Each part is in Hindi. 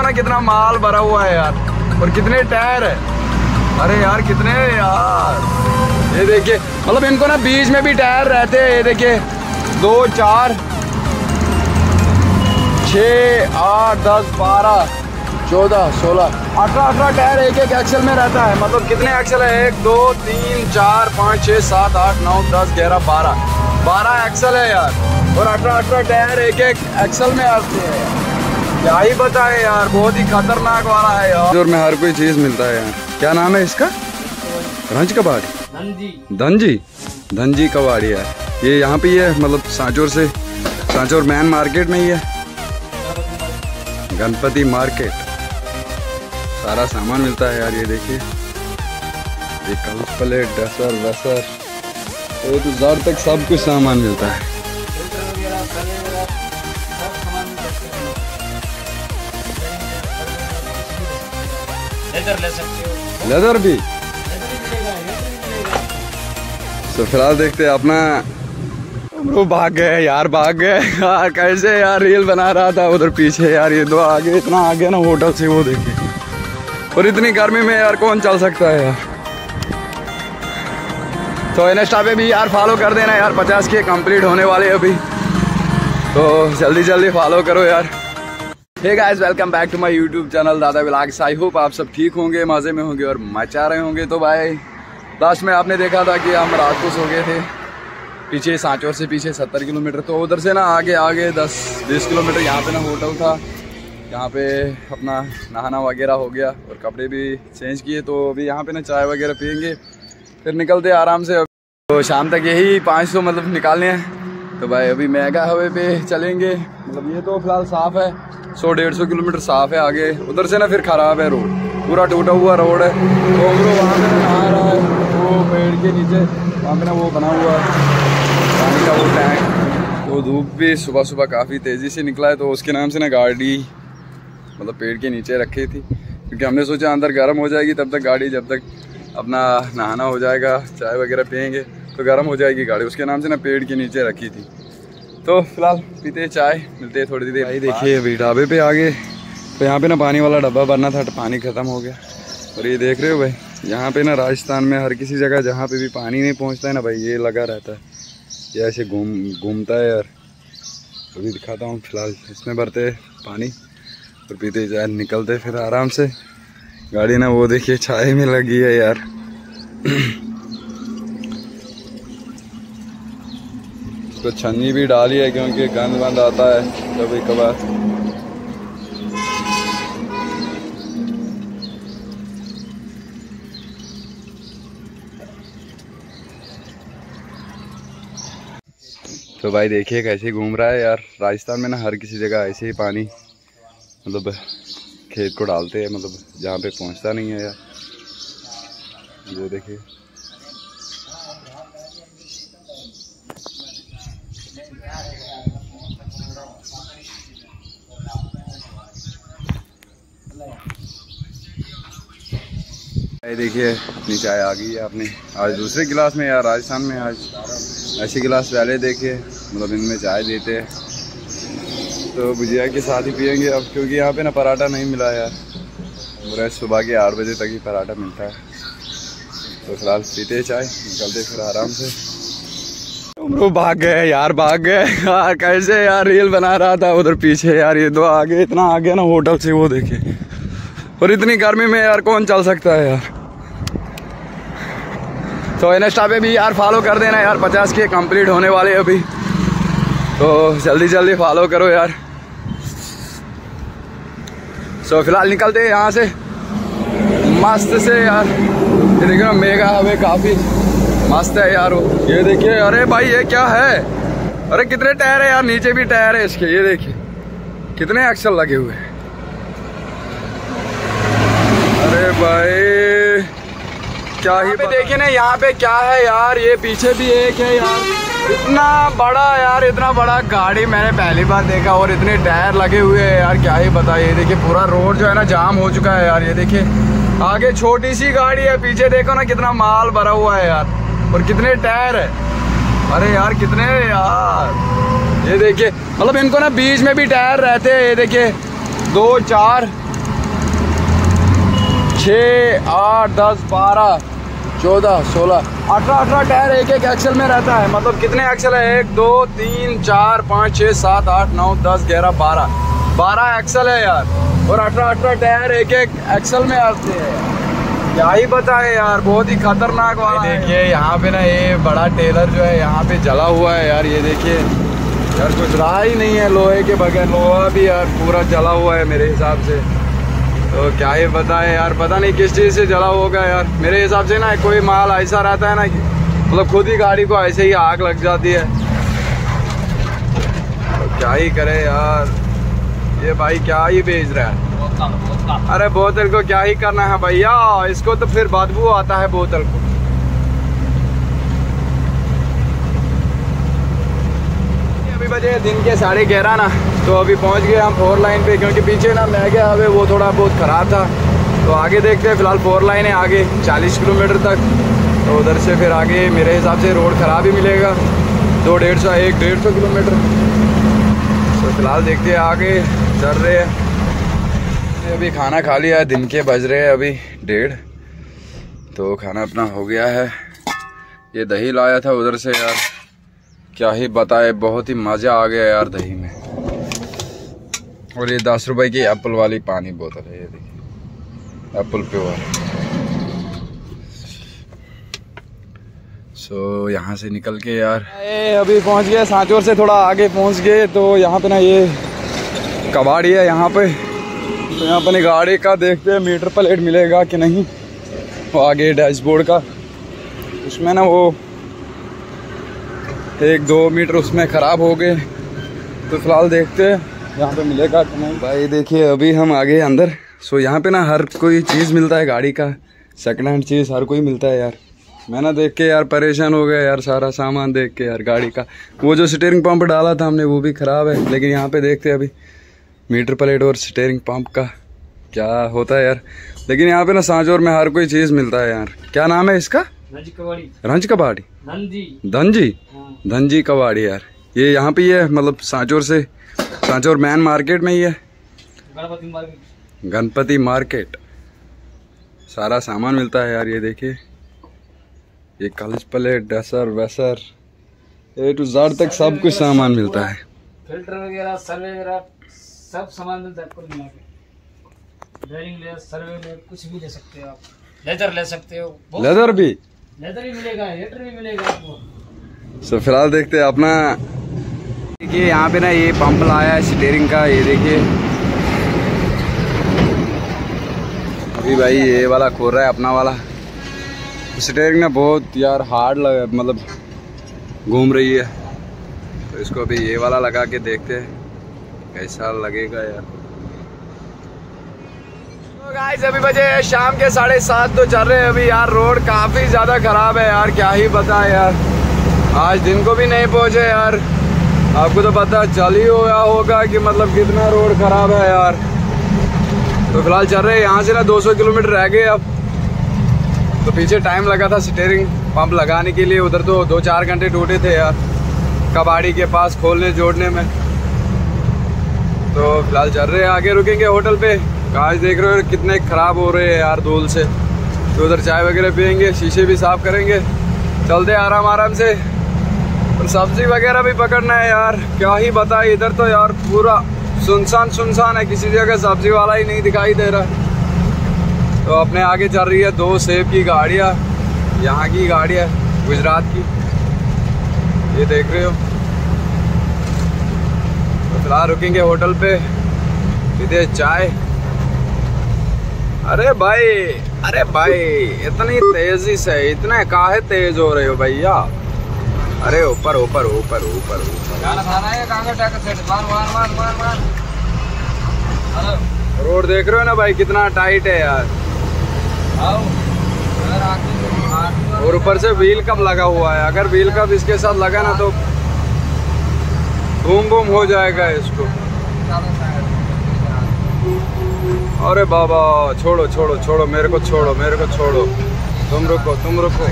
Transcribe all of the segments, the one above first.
देखो ना कितना माल भरा हुआ है यार। और कितने टायर है। अरे यार, कितने यार। ये देखिए मतलब इनको ना बीच में भी टायर रहते हैं, ये देखिए। दो, चार छ आठ, दस, बारह, चौदह, सोलह। अठारह अठारह टायर एक एक एक्सल में रहता है। मतलब कितने एक्सल है? एक, दो, तीन, चार, पाँच छः सात, आठ, नौ, दस, ग्यारह, बारह। बारह एक्सल है यार। और अठारह अठारह टायर एक एक एक्सल में आते हैं। क्या ही बताए यार बहुत ही खतरनाक वाला है यार। और में हर कोई चीज़ मिलता है यार। क्या नाम है इसका? रंज कबाड़ी। धनजी। धनजी? कबाड़ी है ये यहाँ पे है मतलब सांचौर से। सांचौर मैन मार्केट में ही है। गणपति मार्केट। सारा सामान मिलता है यार ये देखिए। ये कलर प्लेट डसर वसर। तो तो ज़र तक सब कुछ सामान मिलता है। लेदर ले सकते हो। लेदर भी? तो फ़िलहाल देखते हैं अपना। वो भाग गए यार, भाग गए यार कैसे यार, रील बना रहा था उधर पीछे यार, ये दो आगे, इतना आगे ना होटल से, वो देखे। और इतनी गर्मी में यार कौन चल सकता है यार? तो इंस्टा पे भी यार फॉलो कर देना यार, पचास के कंप्लीट होने वाले अभी। तो जल्दी जल्दी फॉलो करो यार। Hey guys welcome back to my YouTube channel Dada vlogs I hope आप सब ठीक होंगे, मज़े में होंगे और मचा रहे होंगे। तो भाई लास्ट में आपने देखा था कि हम रात को सो गए थे। पीछे सांचौर से पीछे सत्तर किलोमीटर। तो उधर से ना आगे आगे दस, बीस किलोमीटर यहाँ पे ना होटल था। यहाँ पे अपना नहाना वगैरह हो गया और कपड़े भी चेंज किए। तो अभी यहाँ पे ना चाय वगैरह पियेंगे। फिर निकलते आराम से। तो शाम तक यही पाँच सौ मतलब निकालने हैं। तो भाई, अभी मेगा हवे पे चलेंगे। मतलब ये तो फ़िलहाल साफ़ है। सौ डेढ़ सौ किलोमीटर साफ़ है आगे। उधर से ना फिर ख़राब है रोड। पूरा टूटा हुआ रोड है। तो वहाँ रहा है। वो पेड़ के नीचे, वहाँ पे ना वो बना हुआ पानी का वो टैंक तो धूप भी सुबह सुबह काफ़ी तेज़ी से निकला है। तो उसके नाम से ना गाड़ी मतलब पेड़ के नीचे रखी थी। क्योंकि हमने सोचा अंदर गर्म हो जाएगी, तब तक गाड़ी जब तक अपना नहाना हो जाएगा, चाय वगैरह पियेंगे तो गर्म हो जाएगी गाड़ी। उसके नाम से ना पेड़ के नीचे रखी थी। तो फ़िलहाल पीते चाय मिलते हैं थोड़ी देर भाई देखिए अभी ढाबे पे आ गए। तो यहाँ पे ना पानी वाला डब्बा भरना था तो पानी ख़त्म हो गया। और ये देख रहे हो भाई यहाँ पे ना राजस्थान में हर किसी जगह जहाँ पे भी पानी नहीं पहुँचता है ना भाई ये लगा रहता है। ये ऐसे घूम घूमता है यार। अभी दिखाता हूँ फ़िलहाल इसमें भरते पानी और पीते चाय निकलते फिर आराम से। गाड़ी ना वो देखिए छाए में लगी है यार। इसको छन्नी भी डाली है क्योंकि गंद वंद आता है कभी कभार। तो भाई देखिए कैसे घूम रहा है यार। राजस्थान में ना हर किसी जगह ऐसे ही पानी मतलब खेत को डालते हैं मतलब जहाँ पे पहुँचता नहीं है यार। ये देखिए। देखिए चाय आ गई है आपने आज दूसरे गिलास में यार, राजस्थान में आज। ऐसे गिलास पहले देखे मतलब इनमें चाय देते हैं। तो भुजिया के साथ ही पियेंगे अब, क्योंकि यहाँ पे ना पराठा नहीं मिला यार। पूरा सुबह के आठ बजे तक ही पराठा मिलता है। तो फ़िलहाल पीते चाय, निकलते फिर आराम से। वो भाग गए यार, भाग गए यार कैसे यार रील बना रहा था उधर पीछे यार, ये दो आगे, इतना आगे ना होटल से वो देखे। और इतनी गर्मी में यार कौन चल सकता है यार? तो इंस्टा पे भी यार फॉलो कर देना यार, पचास के कंप्लीट होने वाले अभी। तो जल्दी जल्दी फॉलो करो यार। सो फ़िलहाल निकलते हैं यहाँ से। मस्त से यार। ये देखो मेगा हवे काफ़ी। मस्त है यार वो। ये देखिए, अरे भाई, ये क्या है? अरे कितने टायर है यार, नीचे भी टायर है इसके, ये देखिए। कितने एक्सल लगे हुए हैं। अरे भाई क्या ही पे देखिए ना यहाँ पे क्या है यार ये पीछे भी एक है यार। इतना बड़ा यार इतना बड़ा गाड़ी मैंने पहली बार देखा और इतने टायर लगे हुए हैं यार क्या ही बताइए देखिए पूरा रोड जो है ना जाम हो चुका है यार ये देखिए। आगे छोटी सी गाड़ी है पीछे देखो ना कितना माल भरा हुआ है यार और कितने टायर है। अरे यार कितने यार। ये देखिए मतलब इनको ना बीच में भी टायर रहते हैं ये देखिए दो चार छः आठ दस बारह चौदह सोलह। अठारह अठारह टायर एक एक एक्सल में रहता है। मतलब कितने एक्सल है? एक दो तीन चार पाँच छः सात आठ नौ दस ग्यारह बारह। बारह एक्सल है यार। और अठारह अठारह टायर एक एक एक्सल में आते हैं। क्या ही बताए यार बहुत ही खतरनाक वाला देखिए यहाँ पे ना ये बड़ा टेलर जो है यहाँ पे जला हुआ है यार ये देखिए। यार कुछ रहा ही नहीं है लोहे के बगैर। लोहा भी यार पूरा जला हुआ है मेरे हिसाब से। तो क्या ही बताए यार पता नहीं किस चीज़ से जला होगा यार। मेरे हिसाब से ना कोई माल ऐसा रहता है ना कि मतलब खुद ही गाड़ी को ऐसे ही आग लग जाती है। तो क्या ही करे यार। ये भाई क्या ही भेज रहा है। बोतल, बोतल। अरे बोतल को क्या ही करना है भैया इसको तो फिर बदबू आता है बोतल को। बजे, दिन के साढ़े ग्यारह ना। तो अभी पहुँच गए हम फोर लाइन पे, क्योंकि पीछे ना मैं गया अभी वो थोड़ा बहुत ख़राब था। तो आगे देखते हैं, फ़िलहाल फोर लाइन है आगे 40 किलोमीटर तक। तो उधर से फिर आगे मेरे हिसाब से रोड ख़राब ही मिलेगा। दो डेढ़ सौ, एक डेढ़ सौ किलोमीटर। तो फ़िलहाल देखते हैं आगे, चल रहे हैं। अभी खाना खा लिया दिन के बज रहे हैं अभी डेढ़। तो खाना अपना हो गया है। ये दही लाया था उधर से यार। क्या ही बताए बहुत ही मज़ा आ गया यार दही में। और ये दस रुपए की एप्पल वाली पानी बोतल है ये देखिए। एप्पल प्योर सो यहाँ से निकल के यार। ए, अभी पहुँच गए सांचौर से थोड़ा आगे पहुँच गए तो यहाँ पे ना ये कबाड़ी है यहाँ पे। तो यहाँ अपनी गाड़ी का देखते हैं मीटर प्लेट मिलेगा कि नहीं वो आगे डैशबोर्ड का। उसमें ना वो एक दो मीटर उसमें ख़राब हो गए। तो फ़िलहाल देखते हैं, यहाँ पे मिलेगा कि नहीं। भाई देखिए, अभी हम आगे अंदर। सो यहाँ पे ना हर कोई चीज़ मिलता है गाड़ी का। सेकंड हैंड चीज़ हर कोई मिलता है यार। मैं ना देख के यार परेशान हो गया यार सारा सामान देख के यार गाड़ी का। वो जो स्टेयरिंग पंप डाला था हमने, वो भी ख़राब है। लेकिन यहाँ पे देखते अभी। मीटर प्लेट और स्टेयरिंग पंप का क्या होता है यार। लेकिन यहाँ पे ना सांचौर में हर कोई चीज़ मिलता है यार। क्या नाम है इसका? रंज कबाड़ी धनजी? हाँ। धनजी कबाड़ी यार। ये यहाँ पे ही है मतलब सांचौर से। सांचौर मैन मार्केट में ही है। गणपति मार्केट। सारा सामान मिलता है यार ये देखिए। ये कॉलेज प्लेट डसर वैसर। ए टू जेड तक सब कुछ सामान मिलता है। फ़िल्टर वगैरह सर्वे वगैरह सब सामान मिलता है कुल मिला के। ले सर्वे ले कुछ भी ले सकते हो आप। लेदर ले सकते हो। लेदर भी? लेदर भी मिलेगा हेटर भी मिलेगा आपको। सो फ़िलहाल देखते हैं अपना। देखिए, यहाँ पे ना ये पंप लाया है स्टेयरिंग का, ये देखिए। अभी भाई ये वाला खोल रहा है, अपना वाला। स्टेयरिंग ना बहुत यार हार्ड लगा मतलब घूम रही है। तो इसको अभी ये वाला लगा के देखते हैं, कैसा लगेगा यार। गाइस अभी बजे हैं, शाम के साढ़े सात तो चल रहे हैं अभी। यार रोड काफ़ी ज़्यादा ख़राब है यार, क्या ही बताएँ यार। आज दिन को भी नहीं पहुँचे यार। आपको तो पता चल ही होगा होगा कि मतलब कितना रोड ख़राब है यार। तो फ़िलहाल चल रहे हैं, यहाँ से ना 200 किलोमीटर रह गए अब। तो पीछे टाइम लगा था स्टेयरिंग पंप लगाने के लिए, उधर तो दो चार घंटे टूटे थे यार, कबाड़ी के पास खोलने जोड़ने में। तो फ़िलहाल चल रहे हैं, आगे रुकेंगे होटल पे। काज देख रहे हो कितने ख़राब हो रहे हैं यार धूल से। तो उधर चाय वगैरह पियेंगे, शीशे भी साफ़ करेंगे। चलते आराम आराम से। और सब्ज़ी वगैरह भी पकड़ना है यार। क्या ही बताए, इधर तो यार पूरा सुनसान सुनसान है। किसी जगह सब्ज़ी वाला ही नहीं दिखाई दे रहा। तो अपने आगे चल रही है दो सेब की गाड़ियाँ, यहाँ की गाड़ियाँ, गुजरात की। ये देख रहे हो। तो फ़िलहाल रुकेंगे होटल पे। पीते चाय। अरे भाई अरे भाई इतनी तेज़ी से इतने काहे तेज हो रहे हो भैया? अरे ऊपर ऊपर ऊपर ऊपर रोड देख रहे हो ना भाई कितना टाइट है यार। और ऊपर से व्हील कम लगा हुआ है? अगर व्हील कम इसके साथ लगा ना तो बूम बूम हो जाएगा इसको। अरे बाबा, छोड़ो छोड़ो छोड़ो, मेरे को छोड़ो, मेरे को छोड़ो। तुम रुको तुम रुको।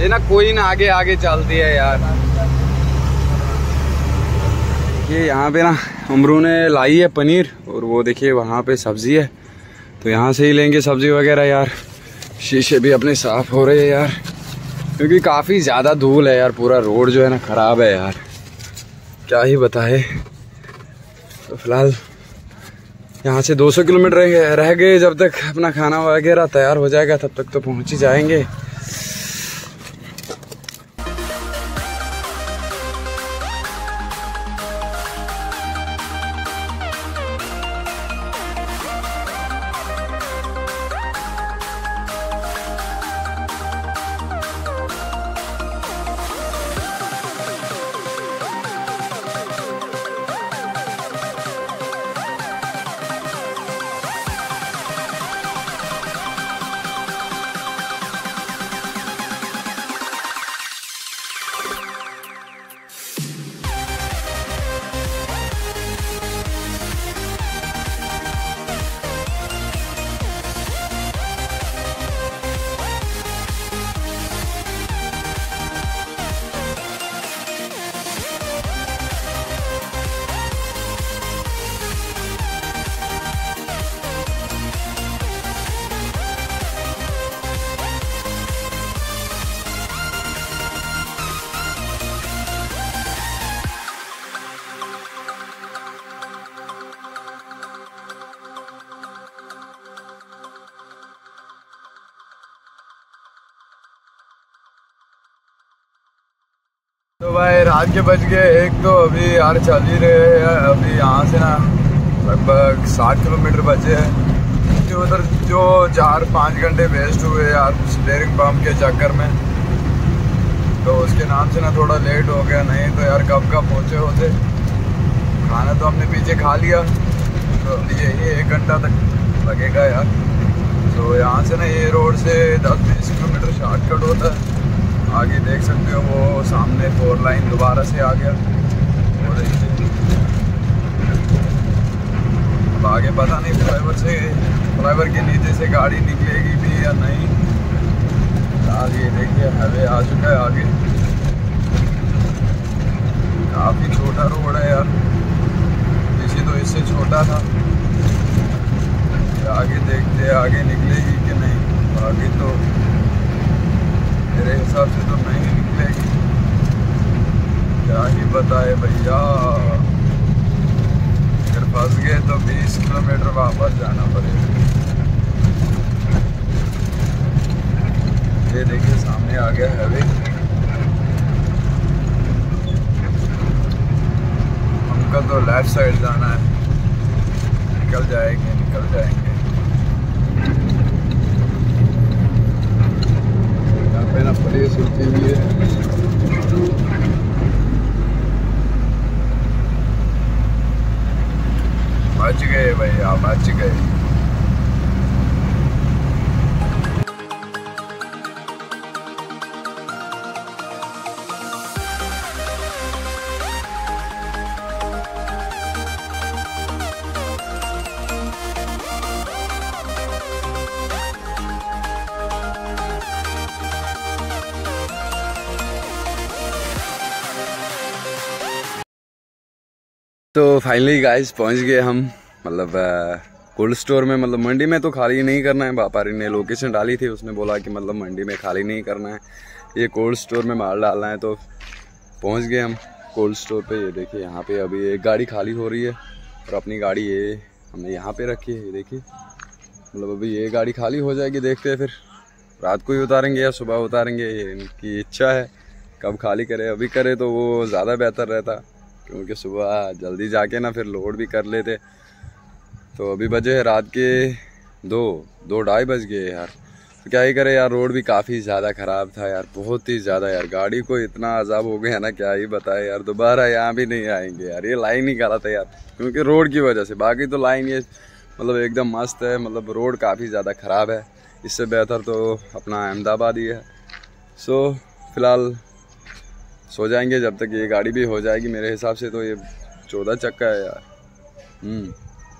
ये ना कोई ना आगे आगे चलती है यार। ये यहाँ पे ना अमरू ने लाई है पनीर, और वो देखिए वहाँ पे सब्ज़ी है। तो यहाँ से ही लेंगे सब्ज़ी वगैरह यार। शीशे भी अपने साफ़ हो रहे हैं यार। क्योंकि काफ़ी ज़्यादा धूल है यार, पूरा रोड जो है ना ख़राब है यार। क्या ही बताए। तो फ़िलहाल यहाँ से 200 किलोमीटर रह, गए। जब तक अपना खाना वगैरह तैयार हो जाएगा तब तक तो पहुँच ही जाएँगे। तो भाई रात के बज गए, एक तो अभी यार चल ही रहे हैं, अभी यहाँ से ना लगभग साठ किलोमीटर बचे हैं। जो उधर जो चार पाँच घंटे वेस्ट हुए यार स्टेयरिंग पम्प के चक्कर में। तो उसके नाम से ना थोड़ा लेट हो गया, नहीं तो यार कब कब पहुँचे होते। खाना तो हमने पीछे खा लिया तो यही एक घंटा तक लगेगा यार। तो यहाँ से ना ये रोड से दस बीस किलोमीटर शॉर्टकट होता है आगे देख सकते हो वो सामने फोर लाइन दोबारा से आ गया। और अब आगे पता नहीं ड्राइवर से ड्राइवर के नीचे से गाड़ी निकलेगी भी या नहीं। ये देखिए हाईवे आ चुका है आगे। काफ़ी छोटा रोड है यार। पीछे तो इससे छोटा था। आगे देखते आगे निकलेगी कि नहीं। आगे तो मेरे हिसाब से तो नहीं निकलेगी। क्या ही बताए भैया। अगर फंस गए तो 20 किलोमीटर वापस जाना पड़ेगा। ये देखिए, सामने आ गया हैवे हमको तो लेफ़्ट साइड जाना है। निकल जाएँगे निकल जाएँगे। पे पुलिस होती हुई है। तो फाइनली गाइस पहुँच गए हम। मतलब कोल्ड स्टोर में मतलब मंडी में तो खाली नहीं करना है। व्यापारी ने लोकेशन डाली थी, उसने बोला कि मतलब मंडी में खाली नहीं करना है। ये कोल्ड स्टोर में माल डालना है तो पहुँच गए हम कोल्ड स्टोर पे। ये देखिए, यहाँ पे अभी एक गाड़ी खाली हो रही है, और अपनी गाड़ी ये हमने यहाँ पे रखी है, ये देखिए। मतलब अभी ये गाड़ी खाली हो जाएगी, देखते हैं फिर। रात को ही उतारेंगे या सुबह उतारेंगे, ये इनकी इच्छा है। कब खाली करे, अभी करे तो वो ज़्यादा बेहतर रहता। क्योंकि सुबह जल्दी जाके ना फिर लोड भी कर लेते। तो अभी बजे रात के दो दो ढाई बज गए यार। तो क्या ही करे यार रोड भी काफ़ी ज़्यादा ख़राब था यार, बहुत ही ज़्यादा यार। गाड़ी को इतना अजाब हो गया ना, क्या ही बताए यार, दोबारा यहाँ भी नहीं आएँगे यार। ये लाइन ही गलत है यार, क्योंकि रोड की वजह से। बाकी तो लाइन ये मतलब एकदम मस्त है मतलब रोड काफ़ी ज़्यादा ख़राब है। इससे बेहतर तो अपना अहमदाबाद ही है। सो फ़िलहाल सो जाएँगे जब तक ये गाड़ी भी हो जाएगी मेरे हिसाब से तो ये चौदह चक्का है यार। हम्म,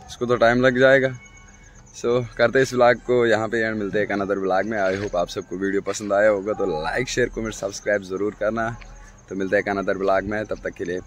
इसको तो टाइम लग जाएगा। सो so, करते इस ब्लॉग को। यहाँ पे एंड मिलते हैं एक अनदर ब्लॉग में। आई होप आप सबको वीडियो पसंद आया होगा तो लाइक शेयर कमेंट सब्सक्राइब ज़रूर करना। तो मिलते हैं एक अनदर ब्लाग में। तब तक के लिए